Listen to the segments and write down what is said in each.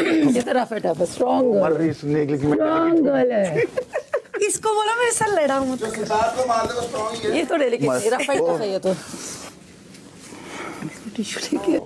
ये तो के लिए कि मैं स्ट्रॉन्ग गर्ल है। इसको बोलो मेरे साथ लड़ा मत जो सिद्धार्थ को मार दे ही है। ये तो ले लेकिन मस्त। रफ टफ है तो। टिश्यू लेके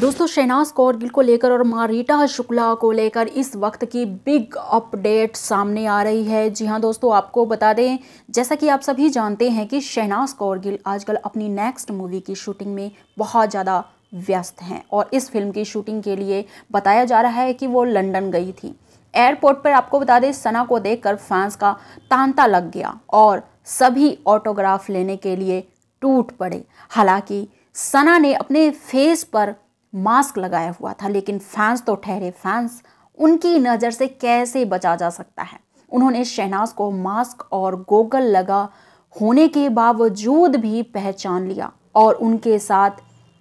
दोस्तों शहनाज कौर गिल को लेकर और मारीटा शुक्ला को लेकर इस वक्त की बिग अपडेट सामने आ रही है। जी हाँ दोस्तों आपको बता दें जैसा कि आप सभी जानते हैं कि शहनाज कौर गिल आजकल अपनी नेक्स्ट मूवी की शूटिंग में बहुत ज़्यादा व्यस्त हैं। और इस फ़िल्म की शूटिंग के लिए बताया जा रहा है कि वो लंदन गई थी। एयरपोर्ट पर आपको बता दें, सना को देखकर फैंस का तांता लग गया और सभी ऑटोग्राफ लेने के लिए टूट पड़े। हालाँकि सना ने अपने फेस पर मास्क लगाया हुआ था, लेकिन फैंस तो ठहरे। फैंस उनकी नज़र से कैसे बचा जा सकता है? उन्होंने शहनाज को मास्क और गोगल लगा होने के बावजूद भी पहचान लिया और उनके साथ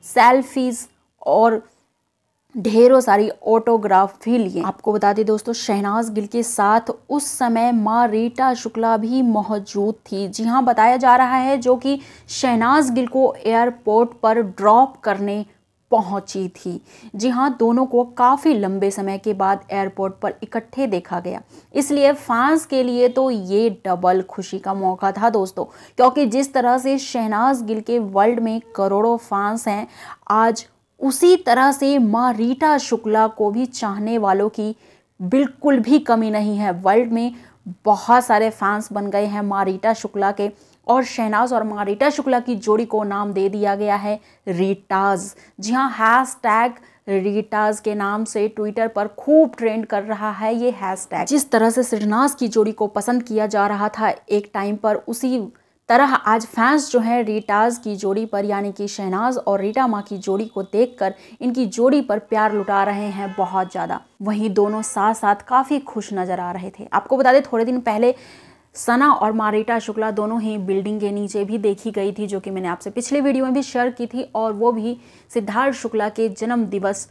सेल्फीज और ढेरों सारी ऑटोग्राफ भी लिए। आपको बता दें दोस्तों, शहनाज गिल के साथ उस समय माँ रीटा शुक्ला भी मौजूद थी। जी हाँ बताया जा रहा है जो कि शहनाज गिल को एयरपोर्ट पर ड्रॉप करने पहुँची थी। जी हाँ दोनों को काफ़ी लंबे समय के बाद एयरपोर्ट पर इकट्ठे देखा गया। इसलिए फैंस के लिए तो ये डबल खुशी का मौका था दोस्तों, क्योंकि जिस तरह से शहनाज गिल के वर्ल्ड में करोड़ों फैंस हैं, आज उसी तरह से माँ रीटा शुक्ला को भी चाहने वालों की बिल्कुल भी कमी नहीं है। वर्ल्ड में बहुत सारे फैंस बन गए हैं माँ रीटा शुक्ला के। और शहनाज और माँ रीटा शुक्ला की जोड़ी को नाम दे दिया गया है रीटाज। जी हाँ हैश टैग रीटाज के नाम से ट्विटर पर खूब ट्रेंड कर रहा है ये हैश टैग जिस तरह से शहनाज की जोड़ी को पसंद किया जा रहा था, एक टाइम पर उसी तरह आज फैंस जो हैं रीटाज की जोड़ी पर, यानी कि शहनाज और रीटा माँ की जोड़ी को देखकर इनकी जोड़ी पर प्यार लुटा रहे हैं बहुत ज़्यादा। वहीं दोनों साथ साथ काफ़ी खुश नज़र आ रहे थे। आपको बता दें, थोड़े दिन पहले सना और मारीटा शुक्ला दोनों ही बिल्डिंग के नीचे भी देखी गई थी, जो कि मैंने आपसे पिछले वीडियो में भी शेयर की थी, और वो भी सिद्धार्थ शुक्ला के जन्म दिवस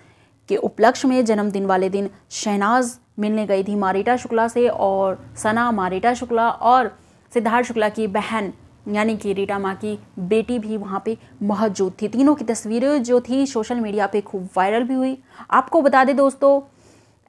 के उपलक्ष्य में जन्मदिन वाले दिन शहनाज मिलने गई थी मारीटा शुक्ला से, और सना, मारीटा शुक्ला और सिद्धार्थ शुक्ला की बहन, यानी कि रीटा माँ की बेटी भी वहाँ पे मौजूद थी। तीनों की तस्वीरें जो थी सोशल मीडिया पे खूब वायरल भी हुई। आपको बता दें दोस्तों,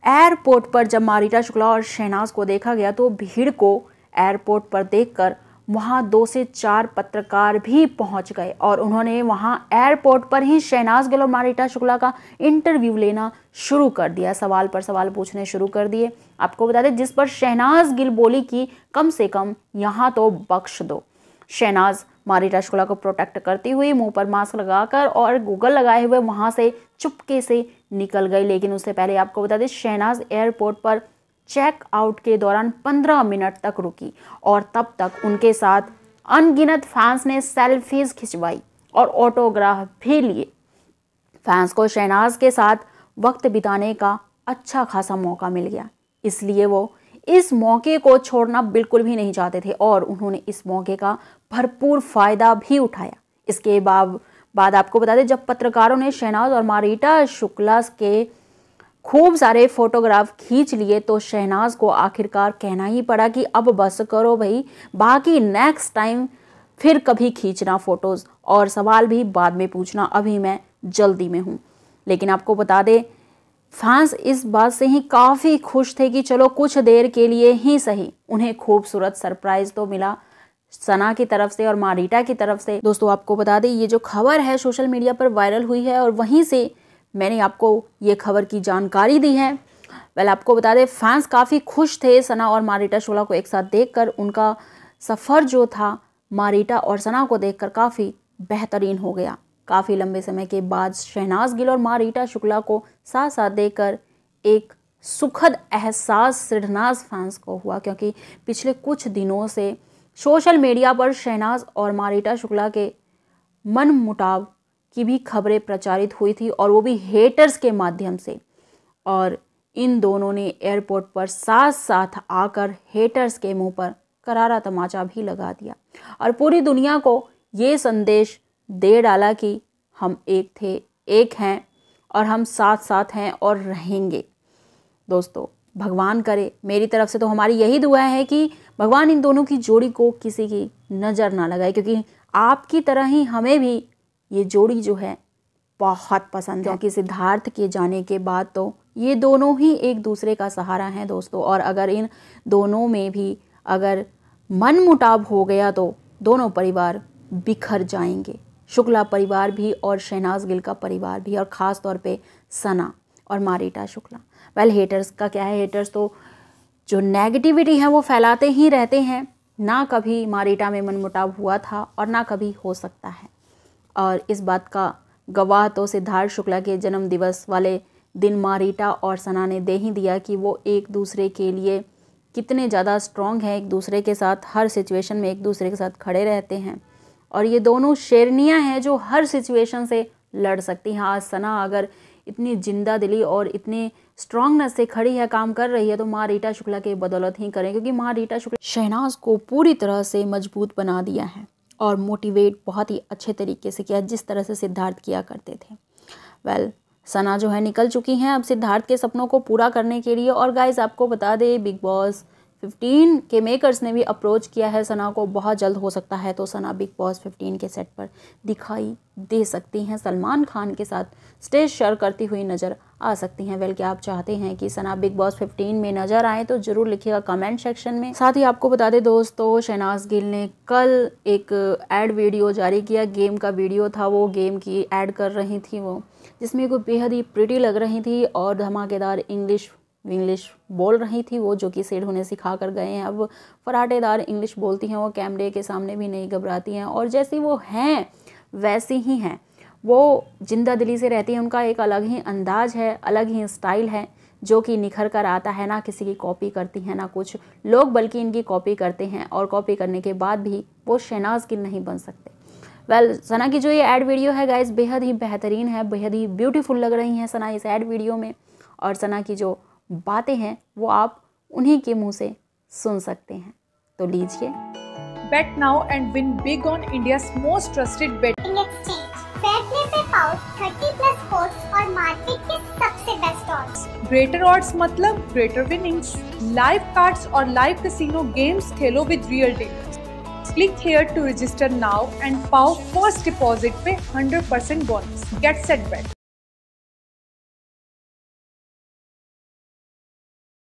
एयरपोर्ट पर जब मारीटा शुक्ला और शहनाज को देखा गया तो भीड़ को एयरपोर्ट पर देखकर वहाँ दो से चार पत्रकार भी पहुँच गए और उन्होंने वहाँ एयरपोर्ट पर ही शहनाज गिल और मारिटा शुक्ला का इंटरव्यू लेना शुरू कर दिया। सवाल पर सवाल पूछने शुरू कर दिए। आपको बता दें, जिस पर शहनाज गिल बोली कि कम से कम यहाँ तो बख्श दो। शहनाज मारिटा शुक्ला को प्रोटेक्ट करती हुई मुँह पर मास्क लगाकर और गूगल लगाए हुए वहाँ से चुपके से निकल गई लेकिन उससे पहले आपको बता दें, शहनाज एयरपोर्ट पर चेक आउट के दौरान 15 मिनट तक रुकी और तब तक उनके साथ अनगिनत फैंस ने सेल्फीज खिंचवाई और ऑटोग्राफ भी लिए। फैंस को शहनाज के साथ वक्त बिताने का अच्छा खासा मौका मिल गया। इसलिए वो इस मौके को छोड़ना बिल्कुल भी नहीं चाहते थे और उन्होंने इस मौके का भरपूर फ़ायदा भी उठाया। इसके बाद बाद आपको बता दें, जब पत्रकारों ने शहनाज और मारिटा शुक्ला के खूब सारे फोटोग्राफ खींच लिए तो शहनाज को आखिरकार कहना ही पड़ा कि अब बस करो भाई, बाकी नेक्स्ट टाइम फिर कभी खींचना फ़ोटोज़ और सवाल भी बाद में पूछना, अभी मैं जल्दी में हूँ। लेकिन आपको बता दें फैंस इस बात से ही काफ़ी खुश थे कि चलो कुछ देर के लिए ही सही। उन्हें खूबसूरत सरप्राइज़ तो मिला सना की तरफ़ से और मारिटा की तरफ़ से। दोस्तों, आपको बता दें, ये जो खबर है सोशल मीडिया पर वायरल हुई है और वहीं से मैंने आपको ये खबर की जानकारी दी है। वेल आपको बता दें फैंस काफ़ी खुश थे सना और मारिटा शोला को एक साथ देखकर। उनका सफ़र जो था, मारिटा और सना को देखकर काफ़ी बेहतरीन हो गया। काफ़ी लंबे समय के बाद शहनाज गिल और मारिटा शुक्ला को साथ साथ देखकर एक सुखद एहसास सिरनाज फैंस को हुआ, क्योंकि पिछले कुछ दिनों से सोशल मीडिया पर शहनाज और मारिटा शुक्ला के मन मुटाव की भी खबरें प्रचारित हुई थी और वो भी हेटर्स के माध्यम से। और इन दोनों ने एयरपोर्ट पर साथ साथ आकर हेटर्स के मुँह पर करारा तमाचा भी लगा दिया। और पूरी दुनिया को ये संदेश दे डाला कि हम एक थे, एक हैं और हम साथ साथ हैं और रहेंगे। दोस्तों, भगवान करे, मेरी तरफ़ से तो हमारी यही दुआ है कि भगवान इन दोनों की जोड़ी को किसी की नज़र ना लगाए, क्योंकि आपकी तरह ही हमें भी ये जोड़ी जो है बहुत पसंद है। क्योंकि सिद्धार्थ के जाने के बाद तो ये दोनों ही एक दूसरे का सहारा हैं दोस्तों। और अगर इन दोनों में भी अगर मन मुटाव हो गया तो दोनों परिवार बिखर जाएँगे। शुक्ला परिवार भी और शहनाज गिल का परिवार भी और ख़ास तौर पे सना और मारिटा शुक्ला। वेल हेटर्स का क्या है? हेटर्स तो जो नेगेटिविटी है वो फैलाते ही रहते हैं। ना कभी मारिटा में मनमुटाव हुआ था और ना कभी हो सकता है। और इस बात का गवाह तो सिद्धार्थ शुक्ला के जन्म दिवस वाले दिन मारिटा और सना ने दे ही दिया कि वो एक दूसरे के लिए कितने ज़्यादा स्ट्रॉन्ग हैं, एक दूसरे के साथ, हर सिचुएशन में एक दूसरे के साथ खड़े रहते हैं। और ये दोनों शेरनियाँ हैं जो हर सिचुएशन से लड़ सकती हैं। आज सना अगर इतनी ज़िंदा दिली और इतनी स्ट्रांगनेस से खड़ी है, काम कर रही है तो माँ रीटा शुक्ला के बदौलत ही करें, क्योंकि माँ रीटा शुक्ला शहनाज को पूरी तरह से मज़बूत बना दिया है। और मोटिवेट बहुत ही अच्छे तरीके से किया जिस तरह से सिद्धार्थ किया करते थे। वेल well, सना जो है निकल चुकी हैं। अब सिद्धार्थ के सपनों को पूरा करने के लिए और गाइज़ आपको बता दें बिग बॉस फिफ्टीन के मेकर्स ने भी अप्रोच किया है सना को, बहुत जल्द हो सकता है तो सना बिग बॉस फिफ्टीन के सेट पर दिखाई दे सकती हैं। सलमान खान के साथ स्टेज शेयर करती हुई नज़र आ सकती हैं। वेल क्या आप चाहते हैं कि सना बिग बॉस फिफ्टीन में नज़र आए तो ज़रूर लिखिएगा कमेंट सेक्शन में। साथ ही आपको बता दें दोस्तों, शहनाज गिल ने कल एक एड वीडियो जारी किया। गेम का वीडियो था, वो गेम की एड कर रही थी वो, जिसमें को बेहद ही प्रिटी लग रही थी और धमाकेदार इंग्लिश इंग्लिश बोल रही थी वो जो कि सेठ उन्हें सिखा कर गए हैं। अब फराटेदार इंग्लिश बोलती हैं वो कैमरे के सामने भी नहीं घबराती हैं। और जैसी वो हैं वैसी ही हैं। वो ज़िंदा दिली से रहती हैं उनका एक अलग ही अंदाज है अलग ही स्टाइल है जो कि निखर कर आता है ना किसी की कॉपी करती हैं ना कुछ। लोग बल्कि इनकी कॉपी करते हैं और कॉपी करने के बाद भी वो शहनाज की नहीं बन सकते। वेल well, सना की जो ये एड वीडियो है गाइज़ बेहद ही बेहतरीन है बेहद ही ब्यूटीफुल लग रही हैं सना इस एड वीडियो में। और सना की जो बातें हैं वो आप उन्हीं के मुँह से सुन सकते हैं। तो लीजिए। Bet now and win big on India most trusted bet in greater odds मतलब ग्रेटर विनिंग लाइव कार्ड और live casino games Khelo with real team click here to register now and पाओ फ़र्स्ट डिपॉजिट पे 100% bonus get set बेट